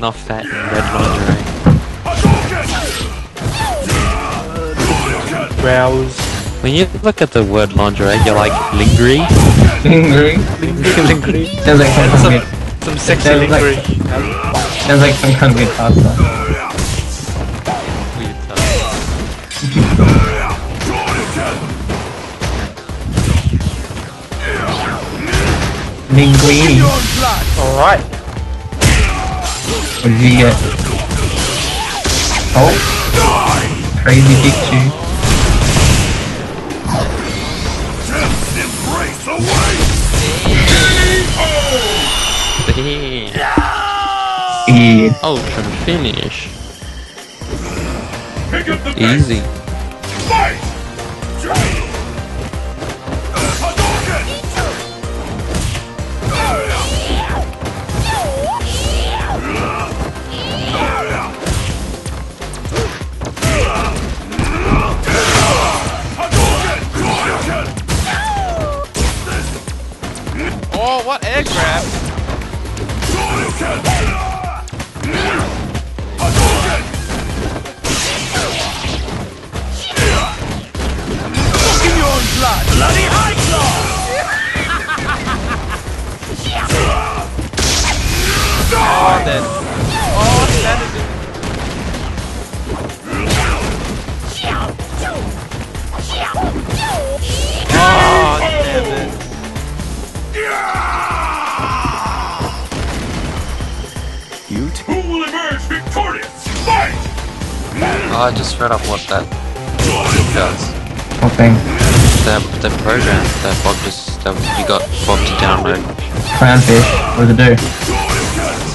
Not fat in red lingerie. Brows. When you look at the word lingerie, you're like lingering. Lingering. Lingering. Sounds like some kind of Some sexy Sounds like- lingering. sounds like some kind of weird pasta. Weird Linguini. Alright. What did you get? Oh. Crazy Pikachu. stuff. Yeah. Ultra finish. Easy. Oh, what air grab? Oh, I just read up what that does. What thing? That that program that Bob just that you got Bob to download. Clownfish. What does it do?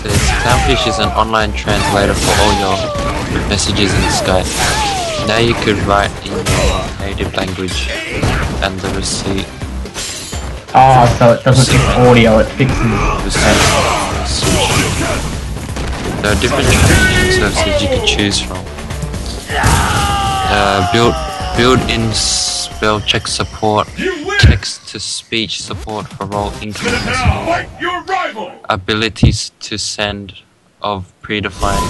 Says Clownfish is an online translator for all your messages in Skype. Now you could write in your native language and the receipt Oh, so it doesn't fix audio, it fixes. receipt. There are different translation services you could choose from. Uh, built built-in spell check support, text-to-speech support for all incoming Now messages. fight your rival! abilities to send of predefined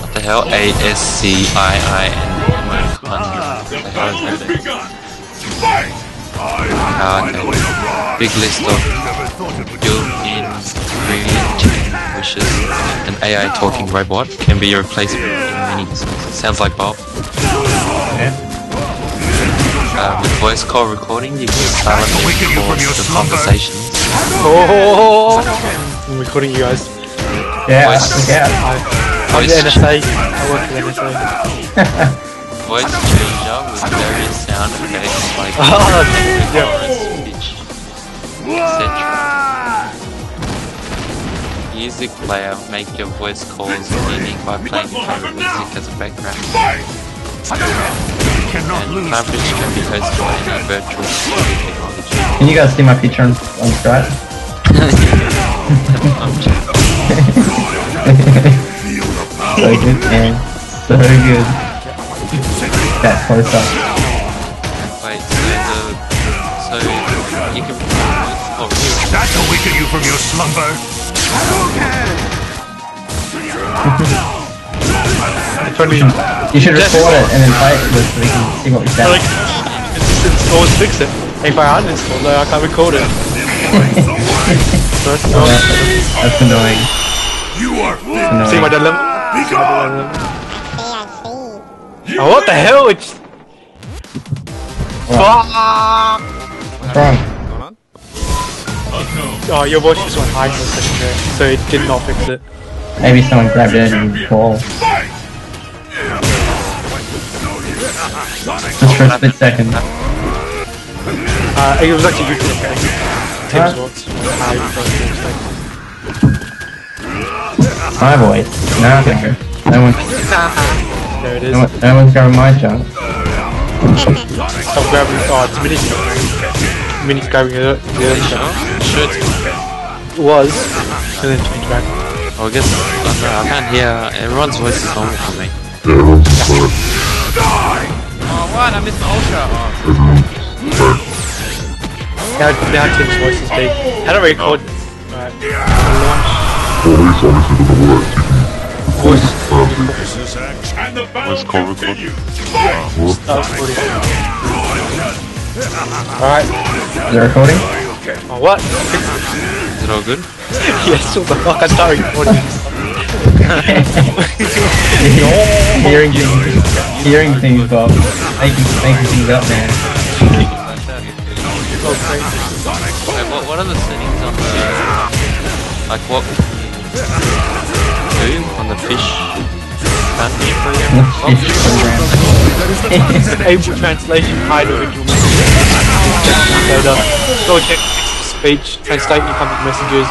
what the hell ASCII and emoticon. The What the hell battle has begun! Fight! Ah, okay. Big list of built-in brilliant wishes. An AI talking robot can be replaced in minutes. Sounds like Bob. Uh, with voice call recording, you can silently record the conversations. Oh, I'm recording you guys. Yeah, Voice- yeah. I'm Voice, the NSA. I work for the NSA. voice changer with various sound effects like Oh, yeah. chorus, pitch, etc. Music player make your voice calls unique by playing your favorite music as a background. Fight! And Clownfish can be hosted by any virtual technology. Can you guys see my picture on, on Stripe? I'm just- so good, man. So good. That close up. Wait, so the so you can oh really? That'll weaken you from your slumber! If only, You should record it and then play it with so we can see what we sound. like, it's always fix it. If I uninstall, no, I can't record it. First Oh, one. that's, that's annoying. You are That's See my annoying. dilemma? Be gone! Oh, what the hell? It's. Fuck! What's wrong? Oh, your voice just went high for a second there, so it did not fix it. Maybe someone grabbed it and called. Fight! Just for a split second. Uh, it was actually you doing it. Tim's Huh? voice. How you first did. My voice. No, okay. No one, There it is. no, one, no one's grabbing my junk. I'm grabbing. Oh, it's Minnie's jump. Minnie's grabbing the, the other jump. Sure, was, and then changed back. I guess I don't know, I can't hear everyone's voice is normal for me. Oh, what? I missed the ultra. Oh. Now, now Tim's voice is big. How do I record this? Alright. Launch. Always, honestly, doesn't work. And the battle What's called record? continues. Fight! Start. Alright. Is it recording? Oh, what? Is it all good? yes, what the fuck? I start recording. hearing things, hearing things, Bob. Making, making things up, man. Wait, what, what are the settings on the... Like what do on the fish... Fish program. Able translation, hide original messages. Go uh, check speech, translate incoming messages,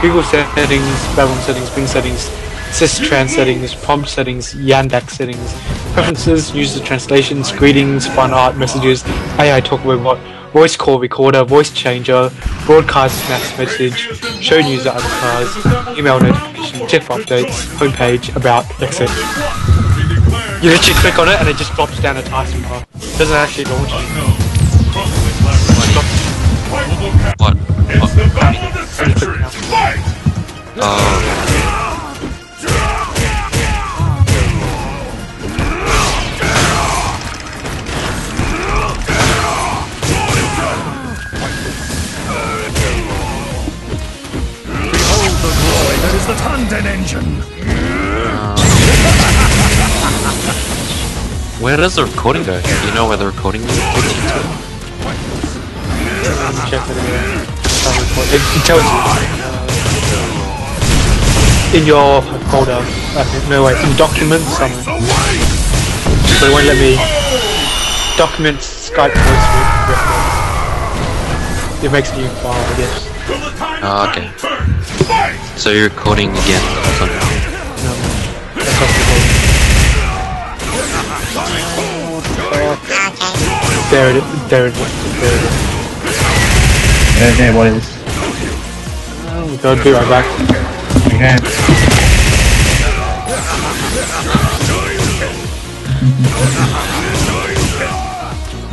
Google settings, Babylon settings, Bing settings, systrans settings, PROMT settings, Yandex settings, preferences, user translations, greetings, fun art messages, AI talk robot, voice call recorder, voice changer, broadcast mass message, show user avatars, email notification, TIFF updates, homepage, about, exit. You literally click on it and it just drops down a Tyson bar. It doesn't actually launch it. What? It's what? the battle of the century. Fight! Oh, the Tanden engine. where does the recording go? Do you know where the recording is? check it out. It, it tells you. Uh, in your folder. Okay, no wait, in documents somewhere. But it won't let me. Documents, Skype voice record. It makes a new file, I guess. Will the time Ah, okay. Turn? Fight! So you're recording again or? No, that's not the folder. There it is. There it is. There it is. I don't know what it is. Oh, Go be right back. Okay.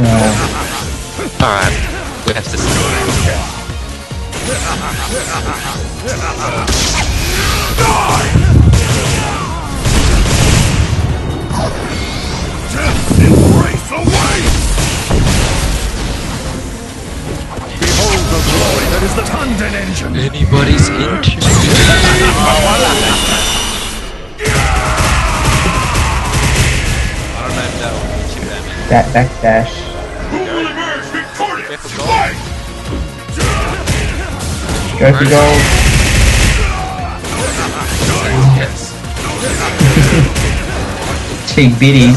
uh, Alright, we have to Anybody's interested? That backdash. Go for gold. yes. Cheek bitties.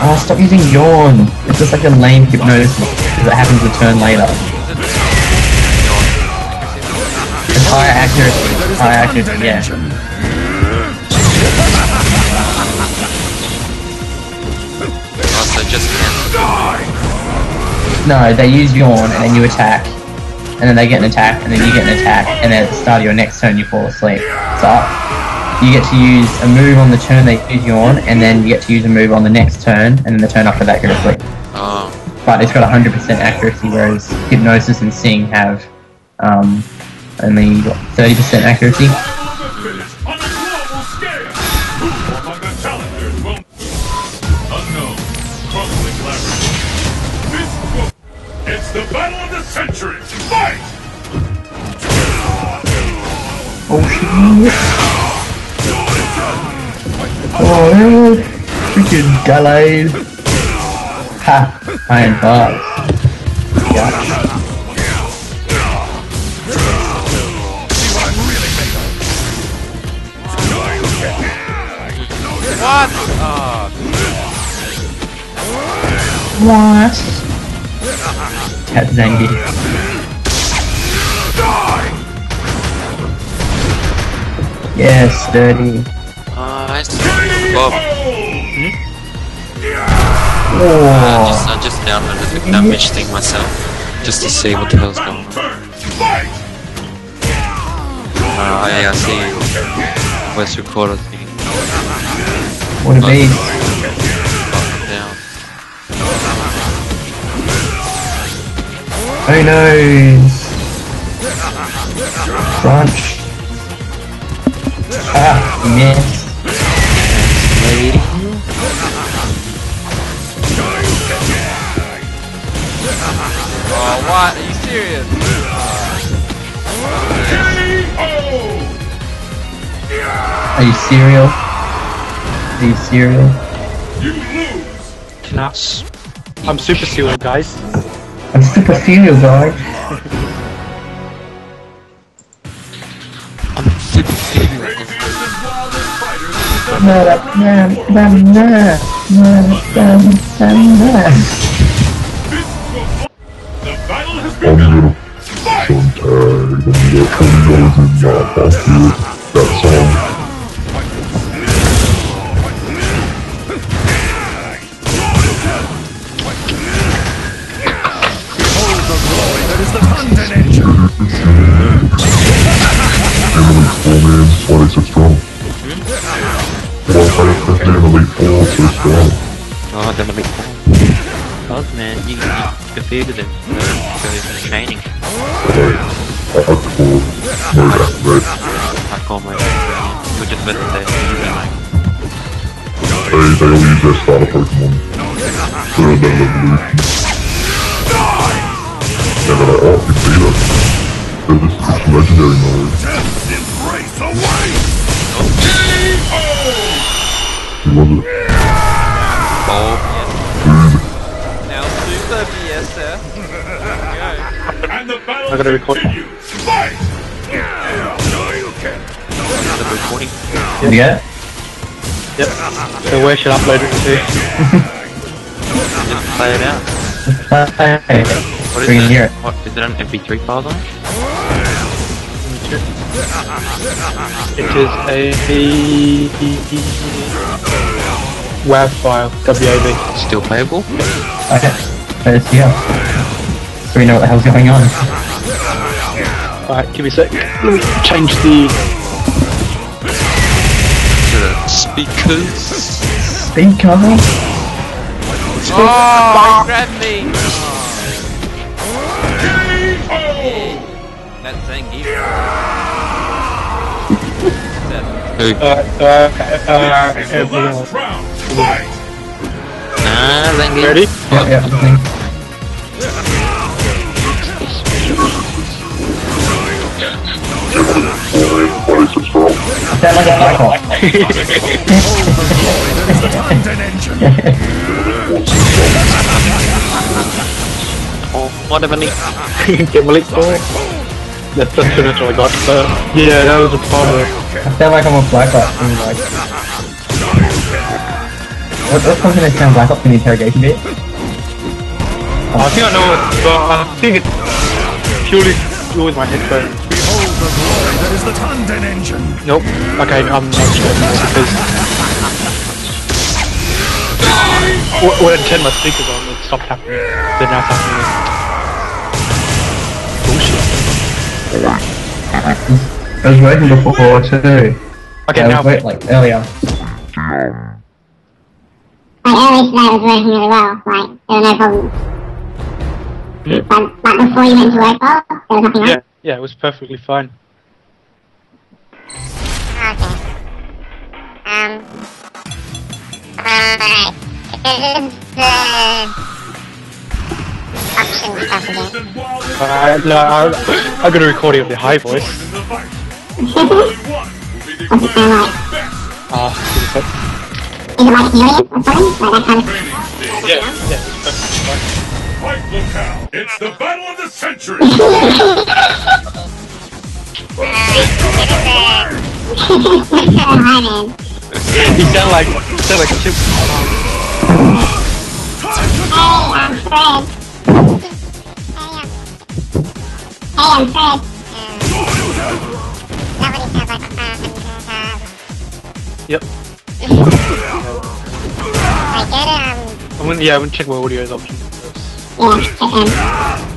Oh, stop using yawn. It's just like a lame hypnosis because it happens a turn later. It's higher accuracy. Higher accuracy, yeah. Also, just cancel. No, they use yawn and then you attack. And then they get an attack, and then you get an attack, and then at the start of your next turn you fall asleep. So you get to use a move on the turn they use yawn, and then you get to use a move on the next turn, and then the turn after that go to sleep. Oh, But it's got 100% accuracy, whereas Hypnosis and Sing have um, only what, 30% accuracy. The battle of the century. Fight! Oh shit! Oh no! Freaking Gallade! Ha! Iron Barbs. Gotcha. What? Oh, What? Cat Zangi. Yes, dirty. Bob, I Oh, just, I just downloaded the Gamish thing myself, just to see what the hell's going on. Uh, yeah, I see. Voice recorder thing. what a beast. Oh no! Crunch. Ah, miss. Oh, what? Are you serious? Are you cereal? Are you cereal? You lose. Nuts. I'm super serial, guys. I'm super cereal, guy. I'm super serious. Craziest and wildest fighters Na, na, na, na, na, na, na, na. The battle I'm begun. gonna Fight! some tag. I'm gonna twenty dollars in my pocket. That song. Elite Four man, why they so strong? Why are they Elite Four so strong? Oh, then I'm Does man, you, you defeated him. For training. Like, hardcore, no that, right? I call my We're just about to say They, they all use their starter Pokemon. They're their evolution. And they're like, oh, us. They're just, it's legendary mode. Embrace away! He it. Now super BSF. And the battle I gotta record. continues. Fight! recording. You get it? Yep. So where should I upload it to? Just play it out. What is we can it? hear it. What is it an MP3 file zone? It is a WAV file, WAV. still playable. Okay, let's see how. So we know what the hell's going on. Alright, give me a sec. Let me change the. To the speakers. Speak of Oh, grab me! That's Zangief. Who? Uh, uh, uh, It's the everything last else. round. Fight! Zangief. Ready? Yeah, yeah, listening. Why they so strong? Sound like a black hole. Oh, whatever. Nick. Get my leak ball. That's much all I got. So, yeah, that was a problem. I sound like I'm a black ops and like. What, what something that sound black ops in the interrogation bit? I think I know it, but I think it's purely to do with my headphones. That is the Tanden engine. Nope. Okay, I'm not sure because when I turned my speakers on, it stopped happening. Then now it's happening. Bullshit. It was working before too. Okay, Yeah, it now was work, like earlier. Like earlier today was working really well, like there were no problems. But, but before you went to work, oh, there was nothing yeah, wrong. yeah, it was perfectly fine. Okay. Um. Alright. This is the option stuff again. Uh, no, I, I got a recording of the high voice. in the fight. Only one will be What's it sound like? best Ah, give me a sec. Is it like helium or? Like that kind of... yeah, yeah, it was perfectly fine. Fight locale. It's the battle of the century. Hi, man. You sound like, you sound like a chip. Hey, I'm Fred. Hey, I'm Fred. Nobody sounds like Yep. I get um I'm gonna, yeah, I'm gonna check my audio's options first. yeah, check um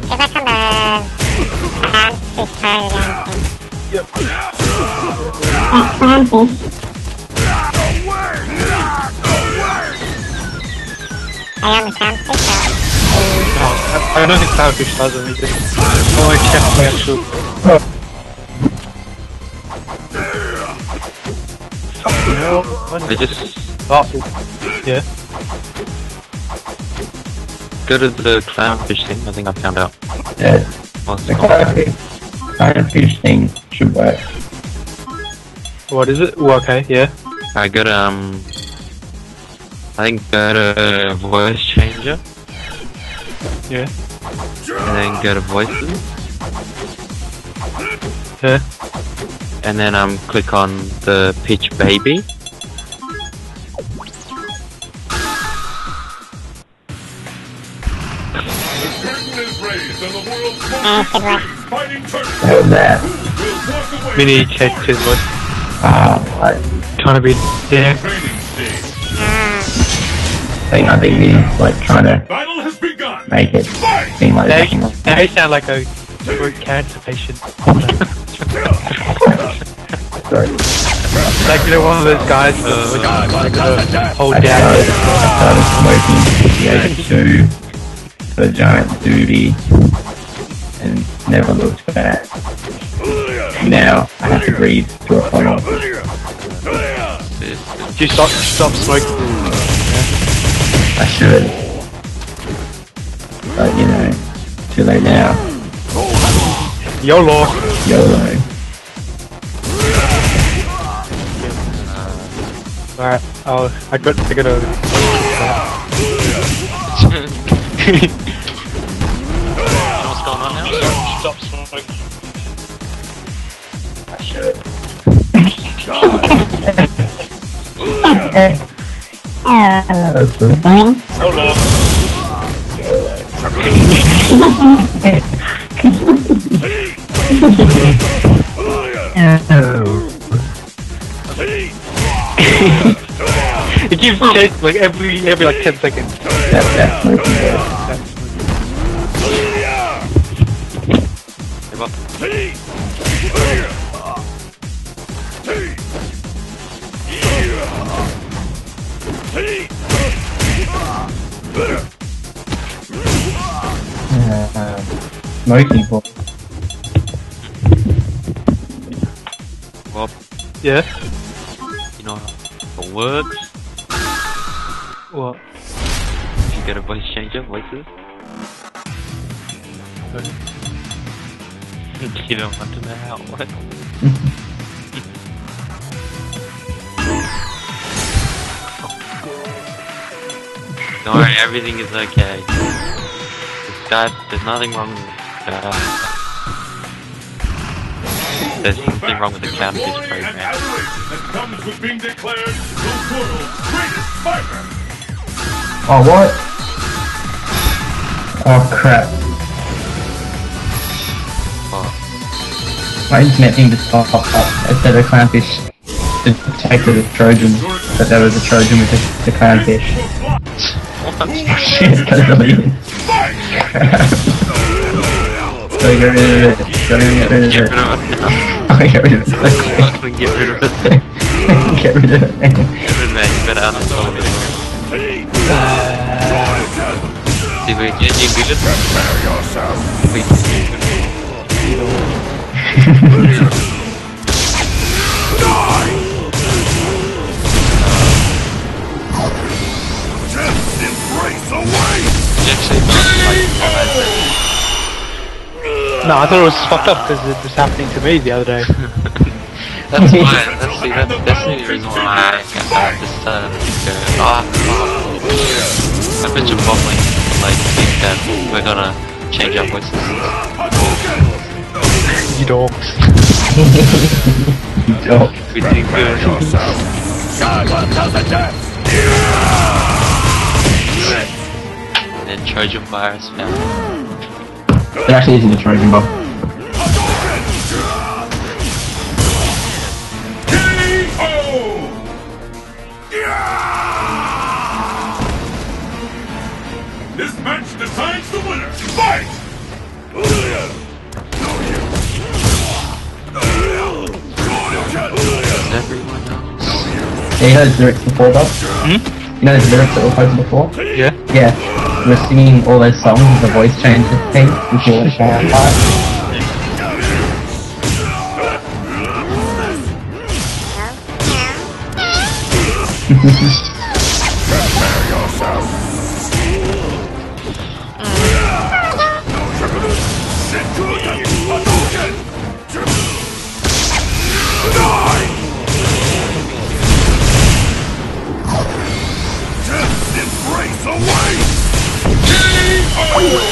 cause I kind of fancy kind of Yep. That's fancy. I understand this Oh, I, I don't think Falkish has them either. Oh, except my actual. Fucking. I just. Oh, yeah. Go to the clownfish thing, I think I found out. Yeah. What's the clownfish, clownfish thing should work. What is it? Oh, okay, yeah. I got, um. I think go to voice changer. Yeah. And then go to voices. Yeah. And then um click on the pitch baby. The curtain is raised on the world's Uh, good work. most fighting tournament. How's that? We'll walk away Mini changes what Ah, what? trying to be yeah. training stage. thing I think he's like trying to Battle has begun. Make it seem like They, it's fucking- they sound like a fruit cancer patient. Sorry. like you know one of those guys that uh, would like gonna hold I down. started, smoking at the age of two for a giant duty and never looked back. Now I have to breathe through a funnel. You stop stop smoking. I should. But you know, too late now. YOLO. YOLO. Alright, oh I got I got a what's going on now? stop smoking. I should. It keeps changing like every every like ten seconds. That, that Uh, smoking for Well, Yeah. you know how it works. What? If you go a voice changer, voices. you don't want to know how it works. Don't worry, everything is okay. This guy, there's nothing wrong with uh, There's something wrong with the clownfish Glory and program. that comes with being declared the world's greatest fighter. Oh, what? Oh, crap. Oh, My internet thing just popped up. It said a clownfish detected a Trojan, but there was a Trojan with the, the clownfish. Shit, gotta delete it. Gotta get rid of it. Gotta get rid of it. get it. rid of it. I'll get rid of it. Get rid of it. get rid of it. Get rid of it. You better uninstall it. See we can you beat it. We can No, I thought it was fucked up because it was happening to me the other day. That's why. That's the that's, that's the reason why I uh, decided to go. Oh, fuck. I bet you bubbling like think that we're gonna change our voices. You dogs. Dope. We did good. And then Trojan virus found. It actually isn't a Trojan bomb. This match decides the winner. Fight! Does everyone knows? Yeah, you know those lyrics before, Bob? Hmm? You know those lyrics that were posted before? Yeah. Yeah. We're singing all those songs with the voice change thing before the shower part. Bye. Oh!